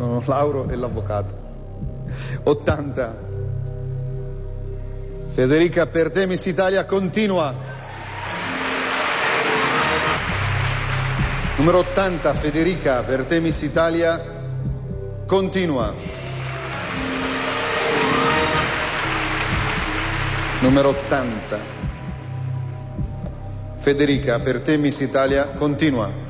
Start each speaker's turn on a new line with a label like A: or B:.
A: Sono Lauro e l'avvocato. 80. Federica per te Miss Italia continua. Numero 80 Federica per te Miss Italia continua. Numero 80. Federica per te Miss Italia continua.